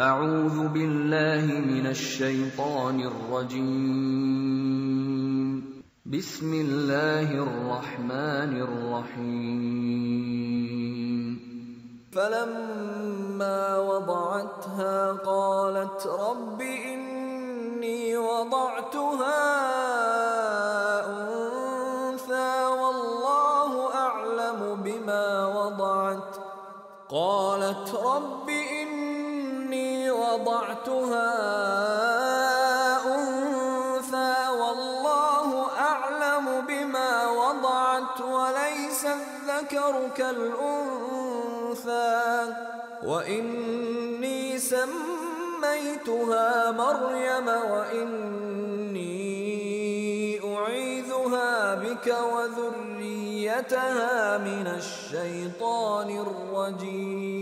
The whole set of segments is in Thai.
أعوذ بالله من الشيطان الرجيم. بسم الله الرحمن الرحيم. فلما وضعتها قالت رب إني وضعتها أنثى والله أعلم بما وضعت وليس الذكر كالأنثى وإني سميتها مريم وإني أعيذها بك وذريتها من الشيطان الرجيم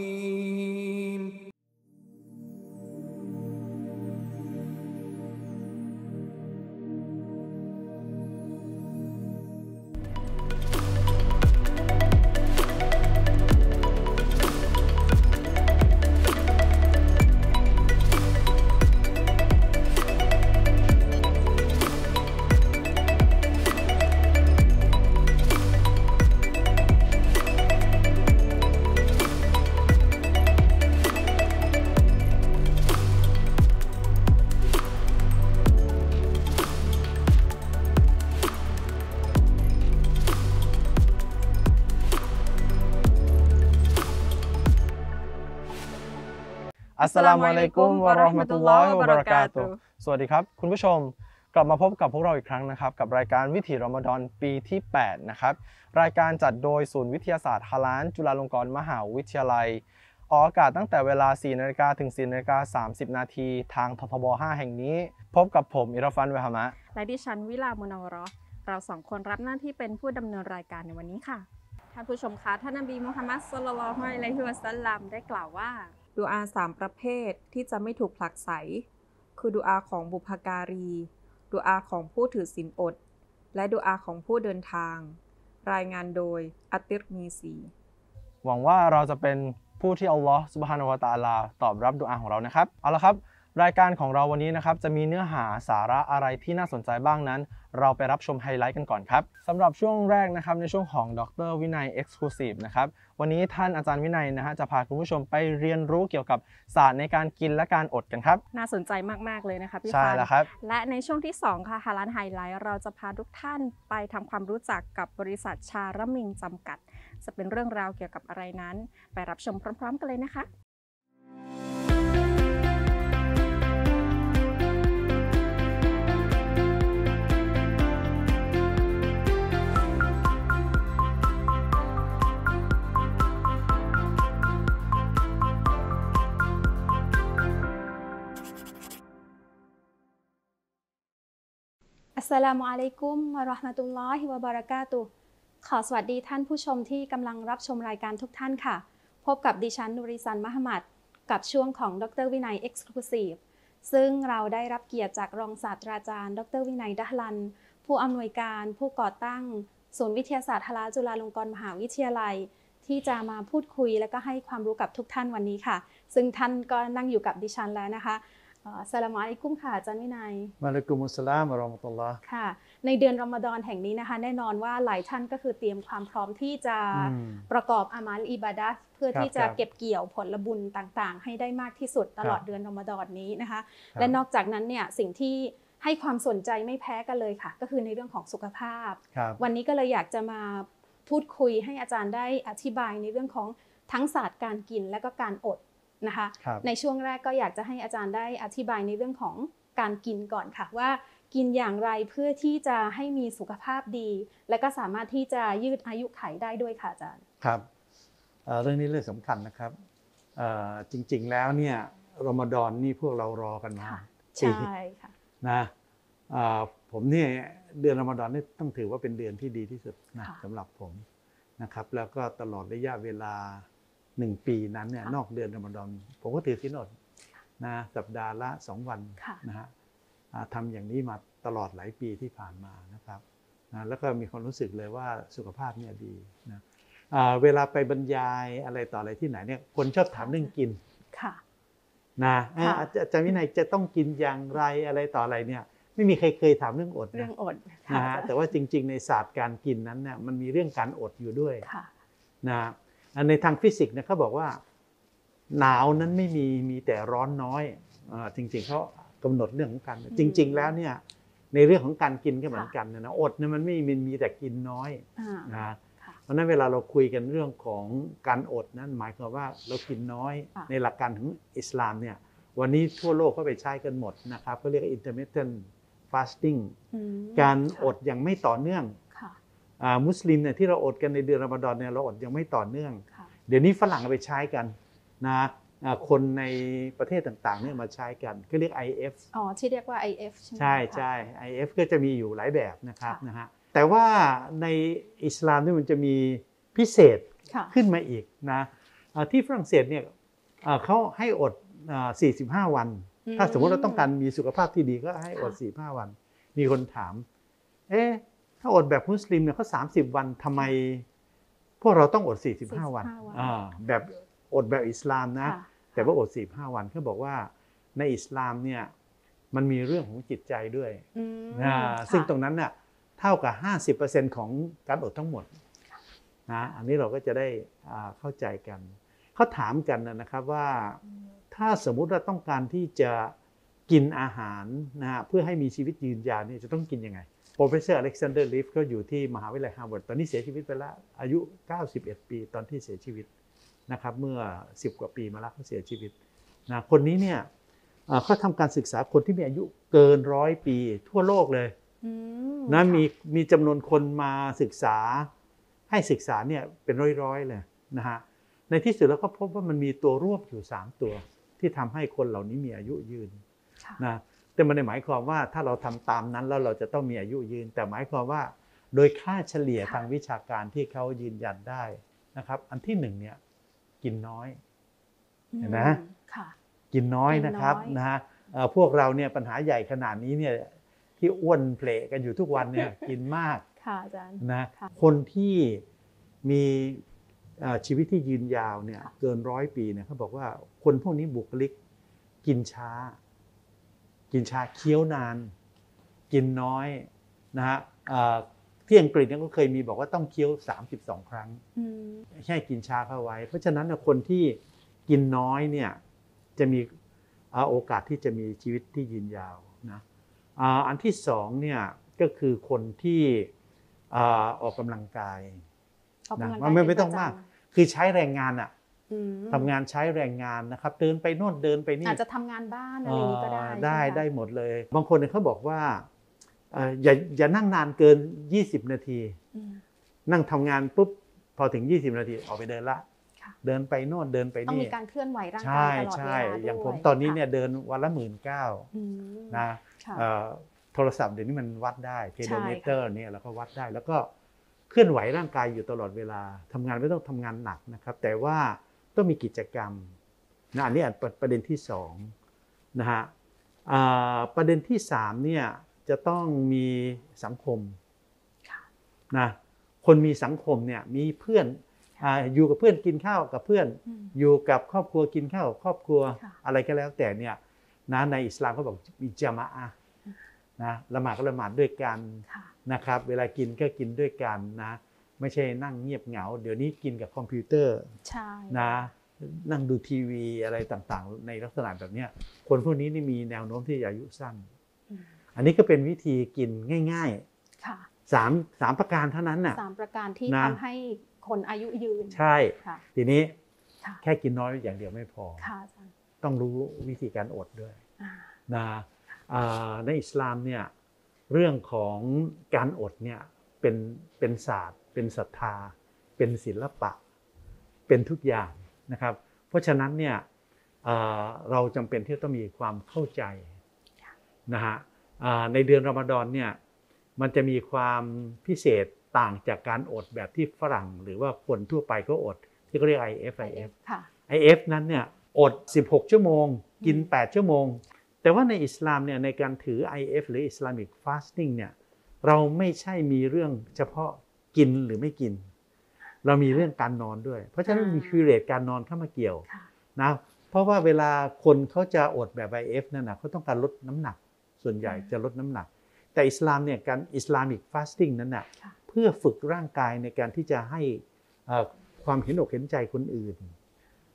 อัสสลามุอะลัยกุมวะเราะห์มะตุลลอฮิวะบะเราะกาตุฮ์สวัสดีครับ คุณผู้ชมกลับมาพบกับพวกเราอีกครั้งนะครับ กับรายการวิถีรอมฎอนปีที่ 8 นะครับ รายการจัดโดยศูนย์วิทยาศาสตร์ฮาลานจุฬาลงกรณ์มหาวิทยาลัย ออกอากาศตั้งแต่เวลา 4นาฬิกาถึง 4นาฬิกา30 นาที ทางททบ 5 แห่งนี้ พบกับผม อิรฟันเวหามะ และดิฉันวิลามุนาวเราะห์เราสองคนรับหน้าที่เป็นผู้ดำเนินรายการในวันนี้ค่ะ ท่านผู้ชมคะท่านนบีมุฮัมมัดสุลลัลลอฮุอะลัยฮิวะสัลลัมได้กล่าวว่า ดูอาสามประเภทที่จะไม่ถูกผลักไส คือดูอาของบุพการี ดูอาของผู้ถือศีลอด และดูอาของผู้เดินทาง รายงานโดยอัติรมีซีหวังว่าเราจะเป็นผู้ที่อัลลอฮ์สุบฮานาวะตาลา ตอบรับดุอาของเรานะครับ เอาละครับ รายการของเราวันนี้นะครับ จะมีเนื้อหาสาระอะไรที่น่าสนใจบ้างนั้นเราไปรับชมไฮไลท์กันก่อนครับสำหรับช่วงแรกนะครับในช่วงของดรวินัย Exclusive นะครับวันนี้ท่านอาจารย์วินัยนะฮะจะพาคุณผู้ชมไปเรียนรู้เกี่ยวกับศาสตร์ในการกินและการอดกันครับ น่าสนใจมาก ๆ เลยนะคะพี่ใช่ฟันแล้วครับ และในช่วงที่ 2 ค่ะฮาลานไฮไลท์เราจะพาทุกท่านไปทำความรู้จักกับบริษัทชาระมิงจำกัด จะเป็นเรื่องราวเกี่ยวกับอะไรนั้น ไปรับชมพร้อม ๆ กันเลยนะคะ อัสสลามุอะลัยกุมวะเราะห์มะตุลลอฮิวะบะเราะกาตุขอสวัสดีท่านผู้ชมที่กำลังรับชมรายการทุกท่านค่ะ พบกับดิฉันนุริซันมหมัด กับช่วงของดรวินัย Exclusive ซึ่งเราได้รับเกียรติจากรองศาสตราจารย์ ดรวินัยดะฮลัน ผู้อำนวยการผู้ก่อตั้ง ศูนย์วิทยาศาสตร์ฮาลาจุฬาลงกรณ์มหาวิทยาลัย ที่จะมาพูดคุยและก็ให้ความรู้กับทุกท่านวันนี้ค่ะ ซึ่งท่านก็นั่งอยู่กับดิฉันแล้วนะคะ อ่ออัสสลามุอะลัยกุมค่ะอาจารย์วินัยมะลัยกุมุสสลามวะเราะมะตุลลอฮ์ค่ะ ในเดือนรอมฎอนแห่งนี้นะคะ แน่นอนว่าหลายท่านก็คือเตรียมความพร้อมที่จะอืมประกอบอามัลอิบาดะห์เพื่อครับที่จะครับเก็บเกี่ยวผลบุญต่างๆ ให้ได้มากที่สุดตลอดครับเดือนรอมฎอนนี้นะคะครับและนอกจากนั้นเนี่ยสิ่งที่ให้ความสนใจไม่แพ้กันเลยค่ะ ก็คือในเรื่องของสุขภาพครับวันนี้ก็เลยอยากจะมาพูดคุยให้อาจารย์ได้อธิบายในเรื่องของทั้งศาสตร์การกินและก็การอด นะคะครับในช่วงแรกก็อยากจะให้อาจารย์ได้อธิบายในเรื่องของการกินก่อนค่ะว่ากินอย่างไรเพื่อที่จะให้มีสุขภาพดี และก็สามารถที่จะยืดอายุไขได้ด้วยค่ะอาจารย์ครับเอ่อเรื่องนี้เรื่องสำคัญนะครับเอ่อจริงๆแล้วเนี่ยรอมฎอนนี่พวกเรารอกันมาค่ะปีใช่ค่ะนะเอ่อผมเนี่ยเดือนรอมฎอนนี่ต้องถือว่าเป็นเดือนที่ดีที่สุดนะค่ะสำหรับผมนะครับ แล้วก็ตลอดระยะเวลา หนึ่งปีนั้นเนี่ยค่ะนอกเดือนรอมฎอนผมก็ถือศีลอดนะสัปดาห์ละสองวันค่ะนะฮะอ่าทำอย่างนี้มาตลอดหลายปีที่ผ่านมานะครับนะแล้วก็มีความรู้สึกเลยว่าสุขภาพเนี่ยดีนะอ่าเวลาไปบรรยายอะไรต่ออะไรที่ไหนเนี่ยคนชอบถามเรื่องกินค่ะจนะเออค่ะอาจารย์อาจารย์วินัยจะต้องกินอย่างไรอะไรต่ออะไรเนี่ยไม่มีใครเคยถามเรื่องอดเรื่อนะงอดนะค่ะฮะแต่ว่าจริง ๆ ในศาสตร์การกินนั้นเนี่ยมันมีเรื่องการอดอยู่ด้วยค่ะนะอัน ในทางฟิสิกส์เนี่ยเขาบอกว่า หนาวนั้นไม่มีมีแต่ร้อนน้อยอาจริงๆเขากำหนดเรื่องของการอืมจริง ๆ แล้วเนี่ยในเรื่องของการกินก็เหมือนกันนะนะอดเนี่ยมันไม่มีมีแต่กินน้อยอ่านะค่ะเพราะฉะนั้นเวลาเราคุยกันเรื่องของการอดนั้นหมายความว่าเรากินน้อยค่ะในหลักการของอิสลามเนี่ยวันนี้ทั่วโลกเขาไปใช้กันหมดนะครับก็เรียกว่า intermittent fasting อืมการค่ะอดอย่างไม่ต่อเนื่องค่ะอ่า มุสลิมเนี่ยที่เราอดกันในเดือนรอมฎอนเนี่ยเราอดยังไม่ต่อเนื่องค่ะเดี๋ยวนี้ฝรั่งเอาไปใช้กันนะอ่าคนในประเทศต่างๆเนี่ยมาใช้กันก็เรียก IF อ๋อที่เรียกว่า IF ใช่ไหมใช่คะใช่ IF ก็จะมีอยู่หลายแบบนะครับค่ะนะฮะแต่ว่าในอิสลามเนี่ยมันจะมีพิเศษค่ะขึ้นมาอีกนะอ่าที่ฝรั่งเศสเนี่ยอ่าเขาให้อดอ่า45 วันอืมถ้าสมมติเราต้องการมีสุขภาพที่ดีก็ให้อดค่ะ45 วัน มีคนถาม เอ๊ะ ถ้าอดแบบมุสลิมเนี่ยเขา30วันทำไม พวกเราต้องอด45วัน45วันอ่าแบบอดแบบอิสลามนะค่ะแต่ว่าอด45วันเขาบอกว่าในอิสลามเนี่ยมันมีเรื่องของจิตใจด้วยอืมอ่าค่ะซึ่งตรงนั้นน่ะเท่ากับ50%ของการอดทั้งหมดนะอันนี้เราก็จะได้อ่าเข้าใจกันเขาถามกันนะครับว่าถ้าสมมุติว่าต้องการที่จะกินอาหารนะฮะเพื่อให้มีชีวิตยืนยาวเนี่ยจะต้องกินยังไง Professor Alexander Leaf ก็อยู่ที่มหาวิทยาลัยฮาร์วาร์ดตอนนี้เสียชีวิตไปแล้ว อายุ 91 ปีตอนที่เสียชีวิตนะครับเมื่อ 10 กว่าปีมาแล้วเขาเสียชีวิตนะคนนี้เนี่ยเอ่อเขาทำการศึกษาคนที่มีอายุเกินร้อยปีทั่วโลกเลยอืมนะค่มีมีจำนวนคนมาศึกษาให้ศึกษาเนี่ยเป็นร้อยๆเลยนะฮะในที่สุดแล้วก็พบว่ามันมีตัวรวบอยู่ 3 ตัว ที่ทำให้คนเหล่านี้มีอายุยืนค่ะนะ แต่มันไม่ได้หมายความว่าถ้าเราทำตามนั้นแล้วเราจะต้องมีอายุยืน แต่หมายความว่า โดยค่าเฉลี่ยค่ะทางวิชาการที่เขายืนยันได้นะครับ อันที่หนึ่งเนี่ยกินน้อยเห็นไหมอืค่ะกินน้อยกินน้อยนะครับนะฮะเอ่อพวกเราเนี่ยปัญหาใหญ่ขนาดนี้เนี่ยที่อ้วนเพลกันอยู่ทุกวันเนี่ยกินมากค่ะอาจารย์นะค่ะคนที่มีเอ่อชีวิตที่ยืนยาวเนี่ยค่ะเกินร้อยปีเนี่ยเขาบอกว่าคนพวกนี้บุคลิกกินช้า กินช้าเคี้ยวนาน กินน้อยนะฮะเอ่อที่อังกฤษเนี่ยก็เคยมีบอกว่าต้องเคี้ยว 32 ครั้งอืมให้กินช้าเข้าไว้ เพราะฉะนั้นเนี่ยคนที่กินน้อยเนี่ยจะมีเอ่อโอกาสที่จะมีชีวิตที่ยืนยาวนะอ่าอันที่สองเนี่ยก็คือคนที่อ่าออกกำลังกายออกนะกำลังกายมันไม่ไม่เป็นต้องประจำมาก คือใช้แรงงานอะอืม ทำงานใช้แรงงานนะครับ เดินไปโน่นเดินไปนี่อาจจะทำงานบ้านอะไรอย่างนี้ก็ได้เอ่อใช่หมได้คะได้หมดเลย บางคนเนี่ยเขาบอกว่าเอ่ออย่าอย่านั่งนานเกิน 20 นาทีอืมนั่งทำงานปุ๊บพอถึง 20 นาทีออกไปเดินละค่ะเดินไปโน่นเดินไปต้องนี่มีการเคลื่อนไหวร่างใช่กายตลอดเวใช่ลาด้วยอย่างผมตอนนี้เนี่ยค่ะเดินวันละหมื่นเก้าอืมนะค่ะเอ่อโทรศัพท์เดี๋ยวนี้มันวัดได้เทโลเมใช่เตอร์เนี่ยเราก็วัดได้แล้วก็เคลื่อนไหวร่างกายอยู่ตลอดเวลาทำงานไม่ต้องทำงานหนักนะครับ แต่ว่า ต้องมีกิจกรรมนะอันนี้อันประเด็นที่สองนะฮะอ่าประเด็นที่สามเนี่ยจะต้องมีสังคมค่ะนะคนมีสังคมเนี่ยมีเพื่อนอาอยู่กับเพื่อนกินข้าวกับเพื่อนอืมอยู่กับครอบครัวกินข้าวกับครอบครัวค่ะอะไรก็แล้วแต่เนี่ยนะในอิสลามเขาบอกมีจามะอะห์นะละหมาดก็ละหมาดด้วยกันค่ะนะครับ เวลากินก็กินด้วยกันนะ ไม่ใช่นั่งเงียบเหงา เดี๋ยวนี้กินกับคอมพิวเตอร์ใช่นะนั่งดูทีวีอะไรต่างๆ ในลักษณะแบบเนี้ยคนพวกนี้นี่มีแนวโน้มที่จะอายุสั้นอืมอันนี้ก็เป็นวิธีกินง่ายค่ะๆสามสามประการเท่านั้นน่ะสามประการที่นะทำให้คนอายุยืน ใช่ค่ะทีนี้ค่ะแค่กินน้อยอย่างเดียวไม่พอค่ะอาจารย์ต้องรู้วิธีการอดด้วยอ่านะอ่าในอิสลามเนี่ยเรื่องของการอดเนี่ยเป็นเป็นศาสตร์ เป็นศรัทธา เป็นศิลปะ เป็นทุกอย่างนะครับ เพราะฉะนั้นเนี่ยอ่าเราจำเป็นที่ต้องมีความเข้าใจนะฮะอ่าในเดือนรอมฎอนเนี่ยมันจะมีความพิเศษต่างจากการอดแบบที่ฝรั่ง หรือว่าคนทั่วไปก็อดที่เขาเรียก IF IF ค่ะ IF นั้นเนี่ยอด 16 ชั่วโมง กิน 8 ชั่วโมง แต่ว่าในอิสลามเนี่ยในการถือ IF หรือ Islamic Fasting เนี่ยเราไม่ใช่มีเรื่องเฉพาะ กินหรือไม่กิน เรามีเรื่องการนอนด้วย เพราะฉะนั้นอ่ามีมีคิวเรตการนอนเข้ามาเกี่ยวค่ะนะเพราะว่าเวลาคนเขาจะอดแบบ IF นั่นนะเขาต้องการลดน้ำหนัก ส่วนใหญ่จะลดน้ำหนัก แต่อิสลามเนี่ยการอิสลามิกฟาสติ้งนั้นน่ะค่ะเพื่อฝึกร่างกายในการที่จะให้เอ่อความเห็นอกเห็นใจคนอื่น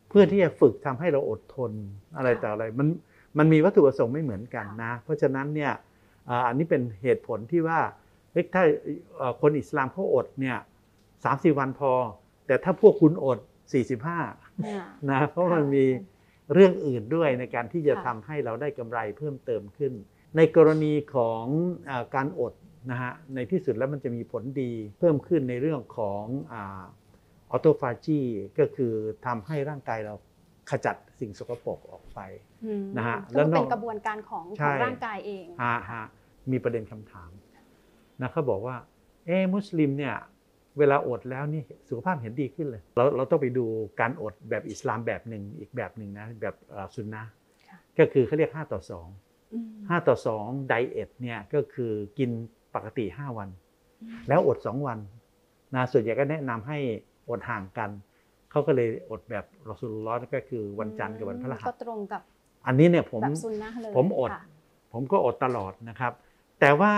เพื่อที่จะฝึกทำให้เราอดทนอะไรต่ออะไรมันมันมีวัตถุประสงค์ไม่เหมือนกันนะ เพราะฉะนั้นเนี่ยอ่าอันนี้เป็นเหตุผลที่ว่า เฮ้ยถ้าเอ่อคนอิสลามเขาอดเนี่ยสามสี่วันพอ แต่ถ้าพวกคุณอด45อ่านะเพราะมันมีเรื่องอื่นด้วยในการที่จะค่ะทำให้เราได้กำไรเพิ่มเติมขึ้น ในกรณีของอาการอดนะฮะในที่สุดแล้วมันจะมีผลดีเพิ่มขึ้นในเรื่องของออโตฟาจีก็คือทำให้ร่างกายเราขจัดสิ่งสกปรกออกไปอืมนะฮะก็แล้วนเป็อกนกระบวนการของใช่ของร่างกายเองฮะฮะมีประเด็นคำถาม นะเขาบอกว่า เอ๊ะมุสลิมเนี่ยเวลาอดแล้วนี่สุขภาพเห็นดีขึ้นเลย เราเราต้องไปดูการอดแบบอิสลามแบบหนึ่งอีกแบบหนึ่งนะแบบเอ่อซุนนะห์ค่ะก็คือเขาเรียก 5 ต่อ2อืม5ต่อ 2 ไดเอทเนี่ยก็คือกินปกติ 5 วัน แล้วอด 2 วันนะส่วนใหญ่ก็แนะนำให้อดห่างกัน เขาก็เลยอดแบบรอสูลุลลอฮ์ก็คือวันจันทร์กับวันพฤหัก็สตรงกับ อันนี้เนี่ยผมแบบซุนนะห์เลยผมอดค่ะผมก็อดตลอดนะครับ แต่ว่า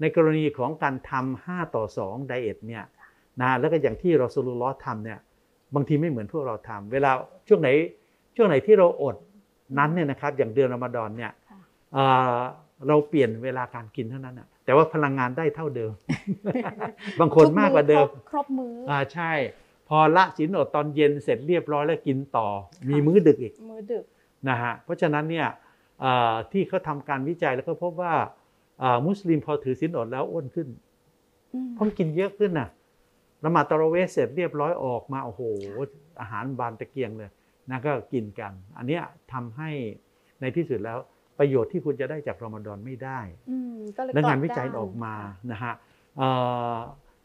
ในกรณีของการทำ5ต่อ2ไดเอทเนี่ยนะแล้วก็อย่างที่รอสูลุลลอฮ์ทำเนี่ยบางทีไม่เหมือนพวกเราทำเวลาช่วงไหนช่วงไหนที่เราอดนั้นเนี่ยนะครับอย่างเดือนรอมฎอนเนี่ยค่ะเอ่อเราเปลี่ยนเวลาการกินเท่านั้นนะแต่ว่าพลังงานได้เท่าเดิม บางคนมากกว่าเดิม ครบครบมื้อออ่าใช่ พอละสินอดตอนเย็นเสร็จเรียบร้อยแล้วกินต่อ มีมื้อดึกอีก มื้อดึกนะฮะเพราะฉะนั้นเนี่ยเอ่อที่เขาทำการวิจัยแล้วก็พบว่าเอ่อ มุสลิมพอถือศีลอดแล้วอ้วนขึ้นอืมเพราะมันกินเยอะขึ้นนะละหมาดตะเราะเวห์เสร็จเรียบร้อยออกมาโอ้โห อาหารบานตะเกียงเลยนะก็กินกัน อันเนี้ยทำให้ในที่สุดแล้วประโยชน์ที่คุณจะได้จากรอมฎอนไม่ได้อืมก็เลยและงานกลับวิจัยด้ออกมานะฮะเอ่อ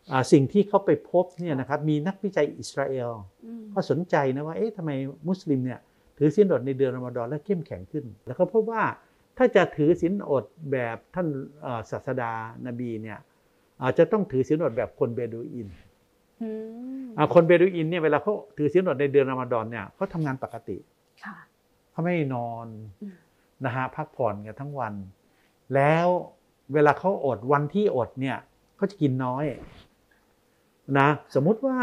เอ่อสิ่งที่เขาไปพบเนี่ยนะครับมีนักวิจัยอิสราเอลอืมก็สนใจนะว่าเอ๊ะทำไมมุสลิมเนี่ยถือศีลอดในเดือนรอมฎอนแล้วเข้มแข็งขึ้น แล้วก็พบว่า ถ้าจะถือศีลอดแบบท่านเอ่อศาสดานบีเนี่ยอาจจะต้องถือศีลอดแบบคนเบดูอินอืมอ่าคนเบดูอินเนี่ยเวลาเขาถือศีลอดในเดือนรอมฎอนเนี่ยเขาทำงานปกติค่ะเขาไม่นอนอืมนะฮะพักผ่อนกันทั้งวัน แล้วเวลาเขาอดวันที่อดเนี่ยเขาจะกินน้อยนะสมมุติว่า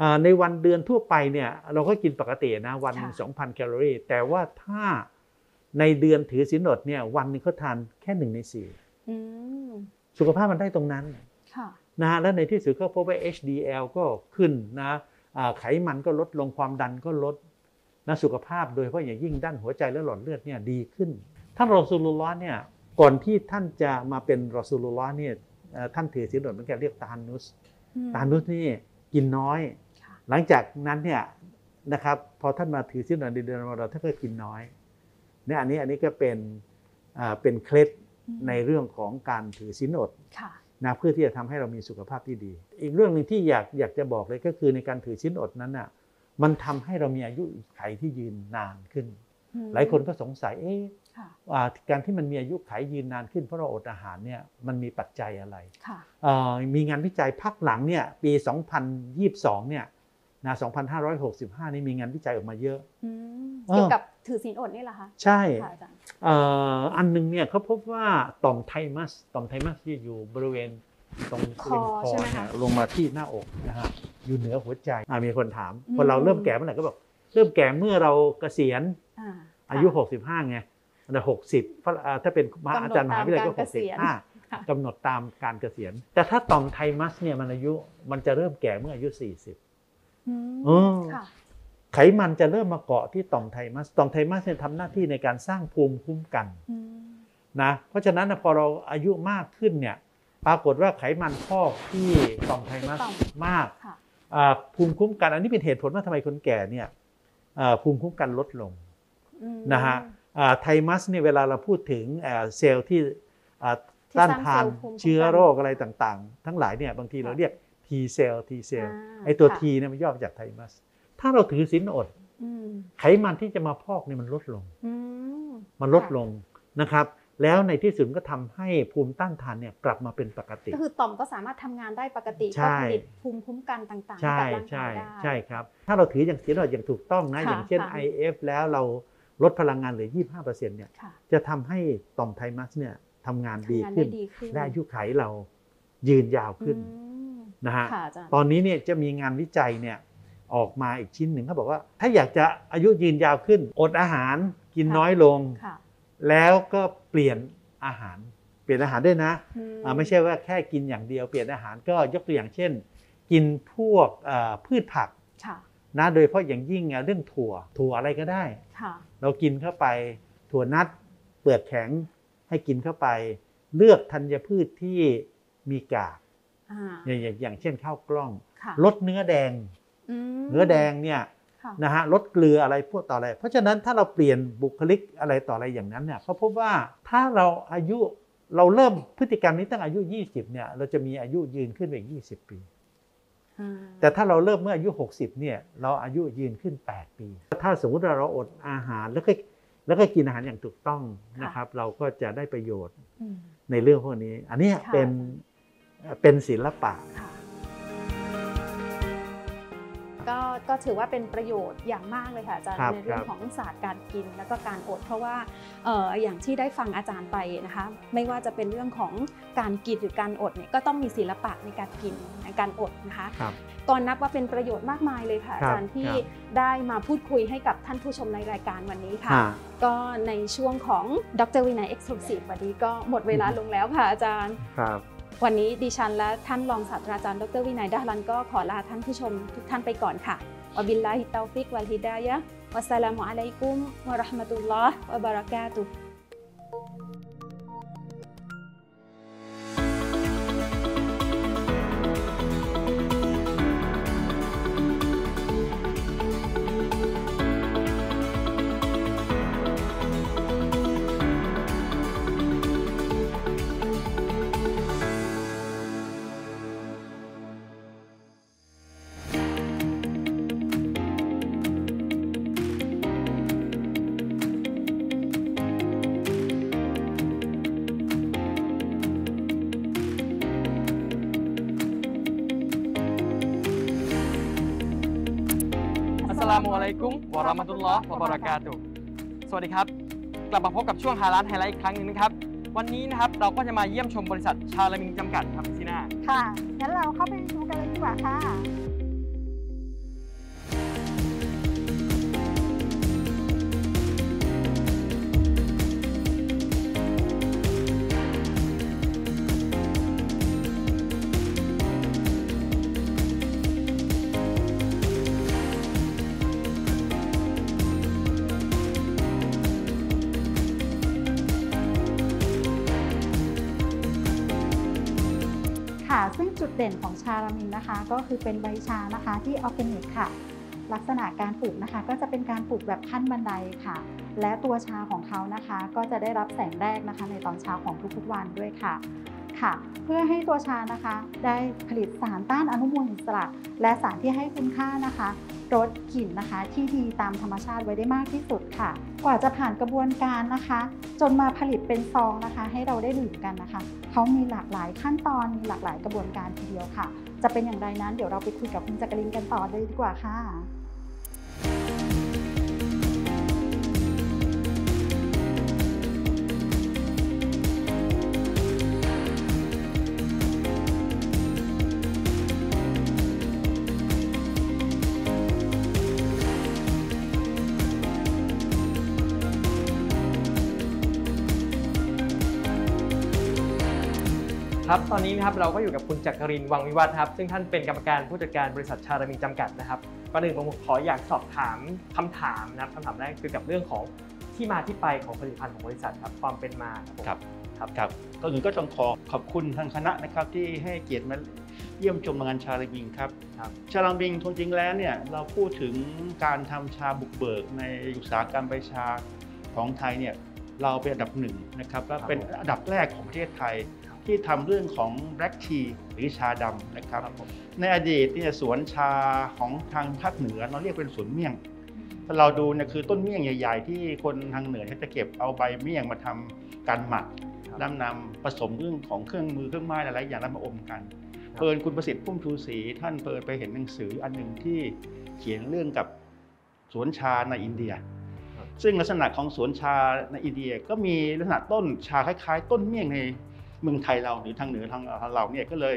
อ่าในวันเดือนทั่วไปเนี่ยเราก็กินปกตินะวันหนึ่งค่ะสองพันแคลอรี่ แต่ว่าถ้า ในเดือนถือศีลอดเนี่ยวันหนึงเขาทานแค่หนึ่งในสี่อืมสุขภาพมันได้ตรงนั้นค่ะนะฮะแล้วในที่สุดก็พบว่า HDL ก็ขึ้นนะอ่าไขมันก็ลดลงความดันก็ลดนะสุขภาพโดยเฉพาะอย่างยิ่งด้านหัวใจและหลอดเลือดเนี่ยดีขึ้น ท่านรอซูลุลลอฮ์เนี่ยก่อนที่ท่านจะมาเป็นรอซูลุลลอฮ์เนี่ยเอ่อท่านถือศีลอดเหมือนกันเรียกตานุสอืมตานุสนี่กินน้อยค่ะหลังจากนั้นเนี่ยนะครับพอท่านมาถือศีลอดในเดือนรอมฎอนท่านก็กินน้อย เนี่ยอันนี้อันนี้ก็เป็นอ่าเป็นเคล็ดอืมในเรื่องของการถือศีลอดค่ะนะเพื่อที่จะทำให้เรามีสุขภาพที่ดี อีกเรื่องหนึ่งที่อยากอยากจะบอกเลยก็คือในการถือชิ้นอดนั้นน่ะมันทำให้เรามีอายุไขที่ยืนนานขึ้นอืมหลายคนก็สงสัยเอ๊ะค่ะอ่าการที่มันมีอายุไขยืนนานขึ้นเพราะเราอดอาหารเนี่ยมันมีปัจจัยอะไรค่ะเอ่อมีงานวิจัยพักหลังเนี่ยปี 2022 เนี่ย นะ2565 นี่มีงานวิจัยออกมาเยอะอืมเออเกี่ยวกับถือศีลอดนี่เหรอคะ ใช่ค่ะอาจารย์เอ่ออันหนึงเนี่ยเขาพบว่าต่อมไทมัสต่อมไทมัสที่อยู่บริเวณตรงคริอมคอใช่ไหมเนี่ยคะลงมาที่หน้าอกนะฮะอยู่เหนือหัวใจอะมีคนถามอืมพอเราเริ่มแก่เมื่อไหร่ก็บอกเริ่มแก่เมื่อเราเกษียณอ่าอายุค่ะ65ไงอันดับ60ฝรั่งอ่าถ้าเป็นมหาอาจารย์มหาวิทยาลัยก็กำหนดตามการเกษียณค่ะ65กำหนดตามการเกษียณ แต่ถ้าต่อมไทมัสเนี่ยมันอายุมันจะเริ่มแก่เมื่ออายุ 40อืมอ๋อค่ะ ไขมันจะเริ่มมาเกาะที่ต่อมไทมัส ต่อมไทมัสเนี่ยทำหน้าที่ในการสร้างภูมิคุ้มกันอืมนะ เพราะฉะนั้นนะพอเราอายุมากขึ้นเนี่ยปรากฏว่าไขมันพอกที่ต่อมไทมัสต่อมมากค่ะอ่าภูมิคุ้มกันอันนี้เป็นเหตุผลว่าทำไมคนแก่เนี่ยอ่าภูมิคุ้มกันลดลงอืมนะฮะอ่าไทมัสเนี่ยเวลาเราพูดถึงอ่าเซลล์ที่อ่าที่ต้านสร้างทานเซลล์ภูมิคุ้มกันเชื้อโรคอะไรต่างๆ ทั้งหลายเนี่ยบางทีเราเรียก T เซลล์ T เซลล์อ่าไอตัวค่ะ T เนี่ยมันย่อมาจากไทมัส ถ้าเราถือศีลอดอืมไขมันที่จะมาพอกเนี่ยมันลดลงอืมมันลดลงนะครับ แล้วในที่สุดก็ทำให้ภูมิต้านทานเนี่ยกลับมาเป็นปกติ ก็คือต่อมก็สามารถทำงานได้ปกติใช่ก็ผลิตภูมิคุ้มกันต่างๆให้ใช่กับร่างใช่กายได้ใช่ครับ ถ้าเราถืออย่างสีหลอดอย่างถูกต้องนะค่ะอย่างเช่นค่ะ IF แล้วเราลดพลังงานเหลือ 25%เนี่ยค่ะจะทำให้ต่อมไทมัสเนี่ยทำงานดีทำงานขึ้ได้นดีขึ้น และอายุไขเรายืนยาวขึ้นอืม นะฮะค่ะอาจารย์ตอนนี้เนี่ยจะมีงานวิจัยเนี่ยออกมาอีกชิ้นหนึ่งเขาบอกว่า ถ้าอยากจะอายุยืนยาวขึ้น อดอาหารกินค่ะน้อยลงค่ะแล้วก็เปลี่ยนอาหาร เปลี่ยนอาหารด้วยนะอือ่าไม่ใช่ว่าแค่กินอย่างเดียวเปลี่ยนอาหารก็ยกตัวอย่างเช่น กินพวกเอ่อพืชผักค่ะนะโดยเฉพาะอย่างยิ่งอะเรื่องถั่วถั่วอะไรก็ได้ค่ะเรากินเข้าไปถั่วนัดเปลือกแข็งให้กินเข้าไป เลือกธัญพืชที่มีกาก อ่าอย่างอย่างอย่างเช่นข้าวกล้องค่ะลดเนื้อแดงมเนื้อแดงเนี่ยค่ะนะฮะลดเกลืออะไรพวกต่ออะไร เพราะฉะนั้นถ้าเราเปลี่ยนบุคลิกอะไรต่ออะไรอย่างนั้นเนี่ยเขาพบว่าถ้าเราอายุเราเริ่มพฤติกรรมนี้ตั้งอายุ 20เนี่ยเราจะมีอายุยืนขึ้นไปอีก20 ปีอืมแต่ถ้าเราเริ่มเมื่ออายุ 60เนี่ยเราอายุยืนขึ้น 8 ปี ถ้าสมมุติว่าเราอดอาหารแล้วก็แล้วก็กินอาหารอย่างถูกต้องนะครับ เราก็จะได้ประโยชน์อืมในเรื่องพวกนี้ อันเนี้ยค่ะเป็น เป็นศิลปะค่ะก็ก็ถือว่าเป็นประโยชน์อย่างมากเลยค่ะอาจารย์ครับในเรื่องครับของศาสตร์การกินแล้วก็การอด เพราะว่าเอ่ออย่างที่ได้ฟังอาจารย์ไปนะคะ ไม่ว่าจะเป็นเรื่องของการกินหรือการอดเนี่ยก็ต้องมีศิลปะในการกินในการอดนะคะครับก็นับว่าเป็นประโยชน์มากมายเลยค่ะอาจารย์ที่ครับได้มาพูดคุยให้กับท่านผู้ชมในรายการวันนี้ค่ะอ่าก็ในช่วงของดรวินัยเอ็กซ์คลูซีฟวันนี้ก็หมดเวลาลงแล้วค่ะอาจารย์ครับ วันนี้ดิฉันและท่านรองศาสตราจารย์ดรวินัยดะห์ลันก็ขอลาท่านผู้ชมทุกท่านไปก่อนค่ะوبالله التوفيق والهداية والسلام عليكم ورحمة الله وبركاته อัสสลามุอะลัยกุมวะราะมะตุลลอฮ์วะบะเราะกาตุสวัสดีครับ กลับมาพบกับช่วงฮาลานไฮไลท์อีกครั้งหนึ่งนะครับ วันนี้นะครับเราก็จะมาเยี่ยมชมบริษัทชาลามิงจำกัดครับซีน่า ค่ะ งั้นเราเข้าไปดูกันเลยดีกว่าค่ะ เด่นของชารามินนะคะ ก็คือเป็นใบชานะคะที่ออร์แกนิกค่ะ ลักษณะการปลูกนะคะ ก็จะเป็นการปลูกแบบขั้นบันไดค่ะ และตัวชาของเขานะคะ ก็จะได้รับแสงแรกนะคะ ในตอนเช้าของทุกๆวันด้วยค่ะค่ะ เพื่อให้ตัวชานะคะ ได้ผลิตสารต้านอนุมูลอิสระ และสารที่ให้คุณค่านะคะ รสกลิ่นนะคะ ที่ดีตามธรรมชาติไว้ได้มากที่สุดค่ะ กว่าจะผ่านกระบวนการนะคะ จนมาผลิตเป็นซองนะคะ ให้เราได้ดื่มกันนะคะเขามีหลากหลายขั้นตอนมีหลากหลายกระบวนการทีเดียวค่ะ จะเป็นอย่างไรนั้นเดี๋ยวเราไปคุยกับคุณจักรินกันต่อเลยดีกว่าค่ะ ครับตอนนี้นะครับเราก็อยู่กับคุณจักรินทร์วังวิวัฒน์ครับซึ่งท่านเป็นกรรมการผู้จัดการบริษัทชาลามิงจำกัดนะครับก่อนอื่นผมขออยากสอบถามคำถามนะครับคำถามแรกเกี่ยวกับเรื่องของที่มาที่ไปของผลิตภัณฑ์ของบริษัทครับความเป็นมาครับผมครับครับครับก็อื่นก็ต้องขอขอบคุณทางคณะนะครับที่ให้เกียรติมาเยี่ยมชมงานชาลาบิงครับครับชาลาบิงจริงๆแล้วเนี่ยเราพูดถึงการทำชาบุกเบิกในอุตสาหกรรมใบชาของไทยเนี่ยเราเป็นอันดับหนึ่งนะครับและเป็นอันดับแรกของประเทศไทย ที่ทำเรื่องของ black tea หรือชาดำนะครับครับผมในอดีตเนี่ยสวนชาของทางภาคเหนือเราเรียกเป็นสวนเมี่ยง ถ้าเราดูเนี่ยคือต้นเมี่ยงใหญ่ ๆ ที่คนทางเหนือเขาจะเก็บเอาใบเมี่ยงมาทำการหมักครับนำนำผสมเรื่องของเครื่องมือเครื่องไม้หลายๆอย่างแล้วมาอมกันครับเปินคุณประสิทธิ์พุ่มชูศรีท่านเปิดไปเห็นหนังสืออันหนึ่งที่เขียนเรื่องกับสวนชาในอินเดีย ซึ่งลักษณะของสวนชาในอินเดียก็มีลักษณะต้นชาคล้าย ๆ ต้นเมี่ยงใน เมืองไทยเราหรือทางเหนือทางเราเนี่ยก็เลย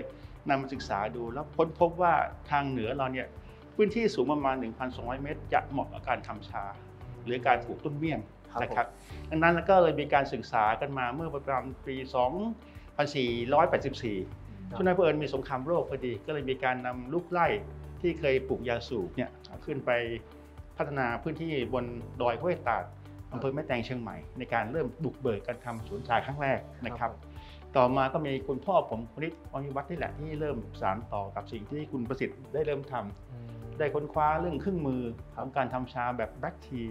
นำมาศึกษาดูแล้วค้นพบว่าทางเหนือเราเนี่ยพื้นที่สูงประมาณ 1,200 เมตร จะเหมาะกับการทำชา หรือการปลูกต้นเมี่ยงครับนะครับดังนั้นก็เลยมีการศึกษากันมาเมื่อประมาณปี 2484ช่วงนั้นเผอิญมีสงครามโลกพอดี ก็เลยมีการนำลูกไร่ที่เคยปลูกยาสูบเนี่ยขึ้นไปพัฒนาพื้นที่บนดอยห้วยตาดอำเภอแม่แตงเชียงใหม่ ในการเริ่มบุกเบิกการทำสวนชาครั้งแรกนะครับ ต่อมาก็มีคุณพ่อผมคุณนิดอนิวัฒน์นี่แหละที่เริ่มสานต่อกับสิ่งที่คุณประสิทธิ์ได้เริ่มทำอืมได้ค้นคว้าเรื่องเครื่องมือของการทำชาแบบแบล็กที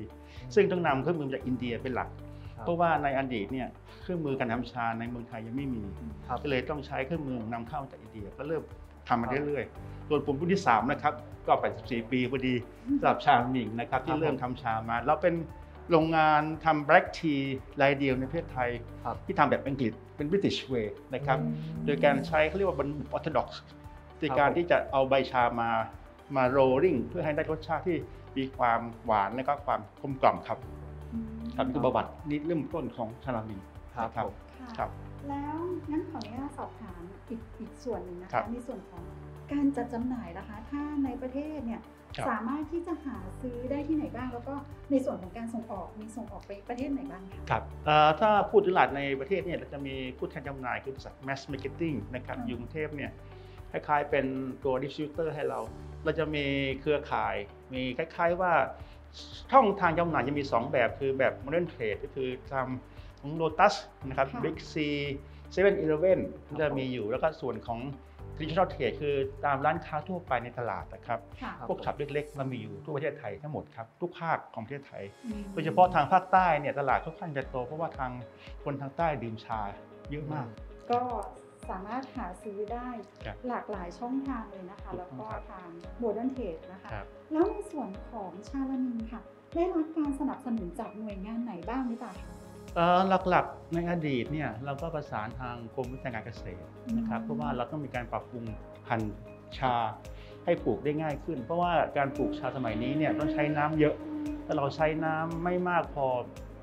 ซึ่งต้องนำเครื่องมือมาจากอินเดียเป็นหลักครับเพราะว่าในอดีตเนี่ยเครื่องมือการทำชาในเมืองไทยยังไม่มีครับก็เลยต้องใช้เครื่องมือนำเข้าจากอินเดียก็เริ่มทำมาเรื่อยๆส่วนผมรุ่นที่3นะครับก็ 84 ปีพอดีสำหรับชาหมิงนะครับครัที่บเริ่มทำชามาแล้วเป็น โรงงานทำแบล็กทีรายเดียวในประเทศไทยครับที่ทำแบบอังกฤษเป็น British way นะครับ โดยการใช้เขาเรียกว่าบรรออร์โธดอกซ์ในการที่จะเอาใบชามามาโรลลิ่งเพื่อให้ได้รสชาติที่มีความหวานและก็ความกลมกล่อมครับครับนี่คือประวัตินิดเริ่มต้นของชาลามินครับนะครับผมค่ะครับแล้วงั้นขออนุญาตสอบถามอีกอีกส่วนหนึ่งนะครัคะบในส่วนของการจัดจำหน่ายนะคะ ถ้าในประเทศเนี่ยครับ สามารถที่จะหาซื้อได้ที่ไหนบ้าง แล้วก็ในส่วนของการส่งออกมีส่งออกไปประเทศไหนบ้างคะครับเอ่อถ้าพูดถึงตลาดในประเทศเนี่ยเราจะมีผู้แทนจำหน่ายคือบริษัท mass marketing นะครับอืมอยกรุงเทพเนี่ยคล้ายๆเป็นตัว distributor ให้เรา เราจะมีเครือข่าย มีคล้ายๆว่าช่องทางจำหน่ายจะมี 2 แบบคือแบบ modern trade ก็คือทำของ Lotus นะครับค่ะ Big C 7 Eleven ที่จะมีอยู่แล้วก็ส่วนของ digital trade คือตามร้านค้าทั่วไปในตลาดนะครับค่ะพวกช็อปเล็กๆเรามีอยู่ทั่วประเทศไทยทั้งหมดครับทุกภาคของประเทศไทยอืมโดยเฉพาะทางภาคใต้เนี่ยตลาดค่อนข้างจะโต เพราะว่าทางคนทางใต้ดื่มชาเยอะมาก ก็สามารถหาซื้อได้ครับหลากหลายช่องทางเลยนะคะถูกแล้วต้องก็ครับทางโมเดิร์นเทรดนะคะครับแล้วในส่วนของชาลามินค่ะ ได้รับการสนับสนุนจากหน่วยงานไหนบ้างหรือเปล่าคะเอ่อ หลักๆในอดีตเนี่ยเราก็ประสานทางกรมวิทยาการเกษตรนะครับอืมเพราะว่าเราต้องมีการปรับปรุงพันธุ์ชาให้ปลูกได้ง่ายขึ้น เพราะว่าการปลูกชาสมัยนี้เนี่ยต้องใช้น้ำเยอะถ้าเราใช้น้ำไม่มากพอ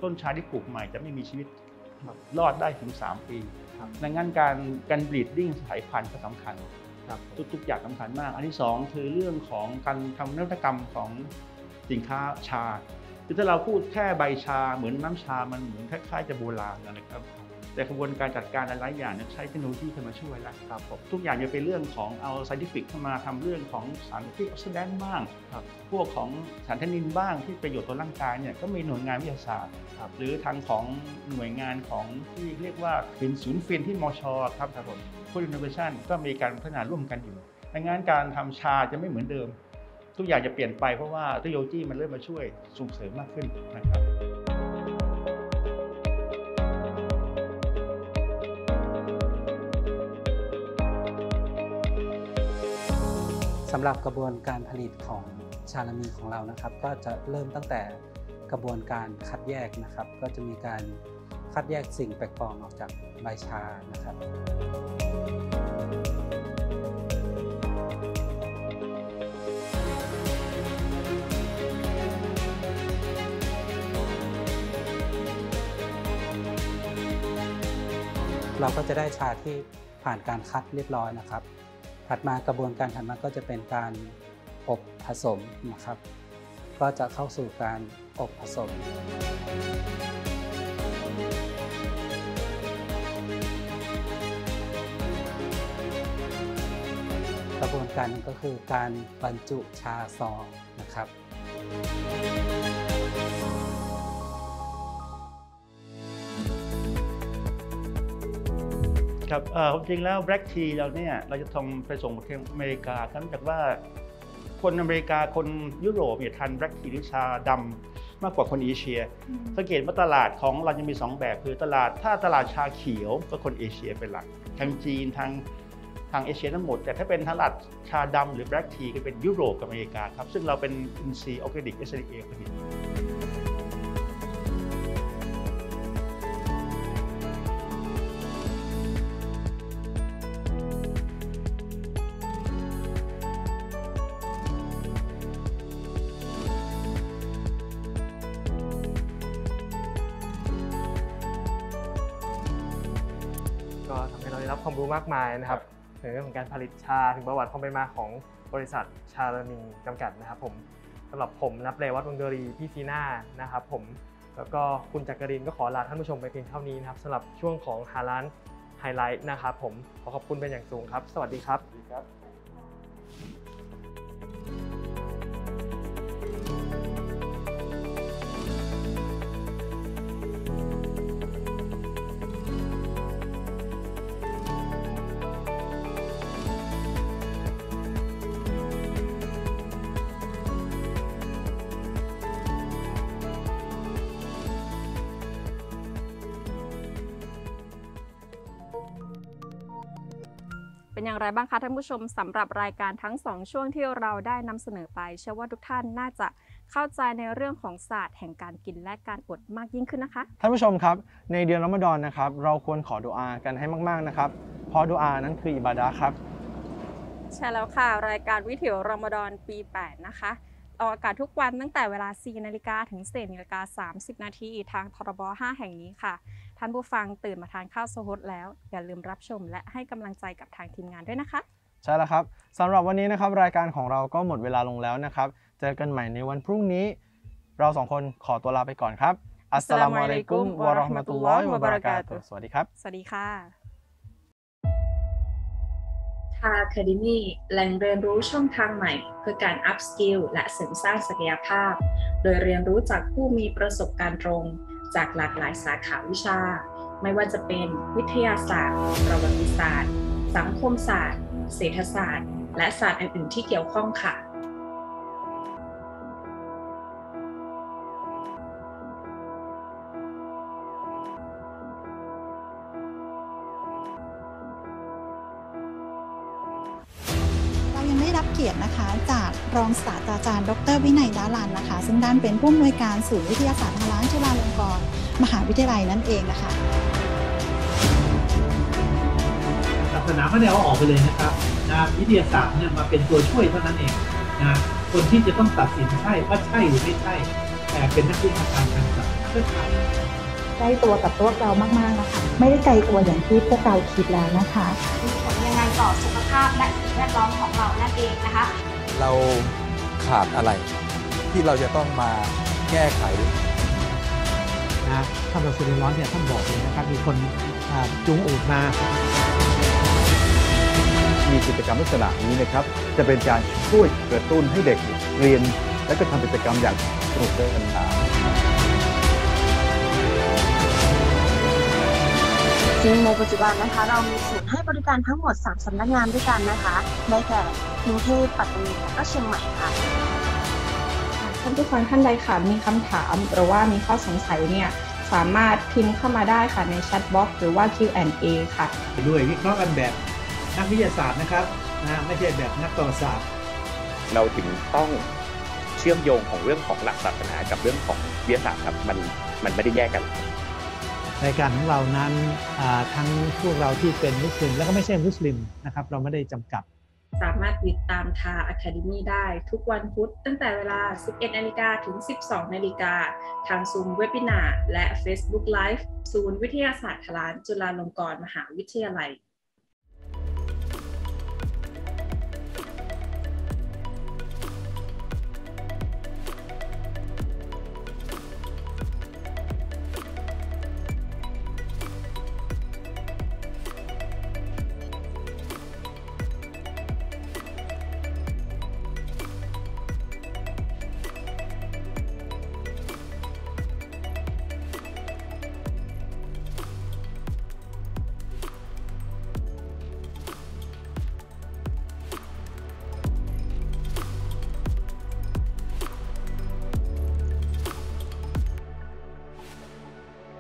ต้นชาที่ปลูกใหม่จะไม่มีชีวิตรอดได้ถึง 3 ปีครับดังนั้นการการบรีดดิ้งสายพันธุ์ก็สำคัญครับผมทุกๆอย่างสำคัญมาก อันที่สองคือเรื่องของการทำนวัตกรรมของสินค้าชา คือถ้าเราพูดแค่ใบชาเหมือนน้ำชามันเหมือนคล้ายๆจะโบราณนะครับ แต่กระบวนการจัดการหลายๆอย่างเนี่ยใช้เทคโนโลยีเข้ามาช่วยแล้วครับผมทุกอย่างจะเป็นเรื่องของเอา scientific เข้ามาทำเรื่องของสารที่ออกซิแดนต์บ้างครับพวกของสารแทนนินบ้างที่ประโยชน์ต่อร่างกายเนี่ยก็มีหน่วยงานวิทยาศาสตร์ครับหรือทางของหน่วยงานของที่เรียกว่าเป็นศูนย์ฟินที่มชครับครับผมฟู้ดอินโนเวชันก็มีการพัฒนาร่วมกันอยู่ดังนั้นการทำชาจะไม่เหมือนเดิม ทุกอย่างจะเปลี่ยนไปเพราะว่าเทคโนโลยีมันเริ่มมาช่วยส่งเสริมมากขึ้นนะครับสำหรับกระบวนการผลิตของชาลามีของเรานะครับ ก็จะเริ่มตั้งแต่กระบวนการคัดแยกนะครับ ก็จะมีการคัดแยกสิ่งแปลกปลอมออกจากใบชานะครับ เราก็จะได้ชาที่ผ่านการคัดเรียบร้อยนะครับ ถัดมากระบวนการถัดมาก็จะเป็นการอบผสมนะครับ ก็จะเข้าสู่การอบผสมกระบวนการก็คือการบรรจุชาซองนะครับ ครับเอ่อจริงแล้ว black tea เราเนี่ยเราจะทำไปส่งประเทศอเมริกาครับเนื่องจากว่าคนอเมริกาคนยุโรปเนี่ยทาน black tea หรือชาดำมากกว่าคนเอเชีย สังเกตว่าตลาดของเราจะมี 2 แบบคือตลาดถ้าตลาดชาเขียวก็คนเอเชียเป็นหลักทางจีนทางทางเอเชียทั้งหมด แต่ถ้าเป็นตลาดชาดำหรือ black tea ก็เป็นยุโรปกับอเมริกาครับซึ่งเราเป็นอินซีออร์แกนิก SDA ผลิต ได้รับความรู้มากมายนะครับถึงเรื่องของการผลิตชาถึงประวัติความเป็นมาของบริษัทชาลามินจำกัดนะครับผมสำหรับผมนับเลวัตวงเดรีพี่ฟีน่านะครับผมแล้วก็คุณจักรินก็ขอลาท่านผู้ชมไปเพียงเท่านี้นะครับสำหรับช่วงของฮาร้านไฮไลท์นะครับผมขอขอบคุณเป็นอย่างสูงครับ สวัสดีครับ เป็นอย่างไรบ้างคะท่านผู้ชมสำหรับรายการทั้ง 2 ช่วงที่เราได้นำเสนอไป เชื่อว่าทุกท่านน่าจะเข้าใจในเรื่องของศาสตร์แห่งการกินและการอดมากยิ่งขึ้นนะคะ ท่านผู้ชมครับ ในเดือนรอมฎอนนะครับ เราควรขอดุอากันให้มากๆนะครับ เพราะดุอานั้นคืออิบาดะห์ครับ ใช่แล้วค่ะ รายการวิถีรอมฎอนปี 8 นะคะออกอากาศทุกวันตั้งแต่เวลา 4 นาฬิกาถึง 4 นาฬิกา 30 นาทีทางทรบ 5 แห่งนี้ค่ะ ท่านผู้ฟังตื่นมาทานข้าวโซฮดแล้ว อย่าลืมรับชมและให้กำลังใจกับทางทีมงานด้วยนะคะ ใช่แล้วครับสำหรับวันนี้นะครับ รายการของเราก็หมดเวลาลงแล้วนะครับ เจอกันใหม่ในวันพรุ่งนี้ เราสองคนขอตัวลาไปก่อนครับอัสสลามุอะลัยกุมวะเราะห์มะตุลลอฮิวะบะเราะกาตุฮ์สวัสดีครับ สวัสดีค่ะทา Academy แหล่งเรียนรู้ช่องทางใหม่ เพื่อการ up skill และเสริมสร้างศักยภาพ โดยเรียนรู้จากผู้มีประสบการณ์ตรง จากหลากหลายสาขาวิชา ไม่ว่าจะเป็นวิทยาศาสตร์ ประวัติศาสตร์ สังคมศาสตร์ เศรษฐศาสตร์ และศาสตร์อื่นๆที่เกี่ยวข้องค่ะ เรายังได้รับเกียรตินะคะจากรองศาสตราจารย์ ดร วินัยดาลันนะคะ ซึ่งด้านเป็นผู้อำนวยการศูนย์วิทยาศาสตร์ ฮาลานจุฬาลงกรณ์มหาวิทยาลัยนั่นเองนะคะศาสนาไม่ได้เอาออกไปเลยนะครับนะวิทยาศาสตร์เนี่ยมาเป็นตัวช่วยเท่านั้นเองนะคนที่จะต้องตัดสินใช่ว่าใช่หรือไม่ใช่ แต่เป็นนักวิชาการทางศาสตร์เพื่อไทยใกล้ตัวกับพวกเรามากๆนะคะไม่ได้ไกลตัวอย่างที่พวกเราคิดแล้วนะคะมีผลยังไงต่อสุขภาพและสิ่งแวดล้อมของเรานั่นเองนะคะ เราขาดอะไรที่เราจะต้องมาแก้ไข นะท่านรอสูลร้อนเนี่ยท่านบอกเลยนะครับมีคนอ่าจูงอูดมามีกิจกรรมลักษณะนี้นะครับจะเป็นการช่วยกระตุ้นให้เด็กเรียน และก็ทำกิจกรรมอย่างสนุกสนานซึ่งในปัจจุบันนะคะ เรามีศูนย์ให้บริการทั้งหมด 3สำนักงานด้วยกันนะคะ ได้แก่กรุงเทพปัตตานีและก็เชียงใหม่ค่ะท่านผู้ฟังท่านใดค่ะมีคำถาม หรือว่ามีข้อสงสัยเนี่ยสามารถพิมพ์เข้ามาได้ค่ะในแชทบ็อกซ์หรือว่า Q&A ค่ะ ด้วยวิเคราะห์กันแบบนักวิทยาศาสตร์นะครับนะไม่ใช่แบบนักประวัติศาสตร์ เราถึงต้องเชื่อมโยงของเรื่องของหลักศาสนากับเรื่องของวิทยาศาสตร์ครับมันมันไม่ได้แยกกันรายการของเรานั้นอ่าทั้งพวกเราที่เป็นมุสลิมแล้วก็ไม่ใช่มุสลิมนะครับ เราไม่ได้จำกัด สามารถติดตามทา Academy ได้ทุกวันพุธตั้งแต่เวลา 11นาฬิกาถึง 12นาฬิกาทางซูมเว็บินาและ Facebook Live ศูนย์วิทยาศาสตร์ทลานจุฬาลงกรณ์มหาวิทยาลัย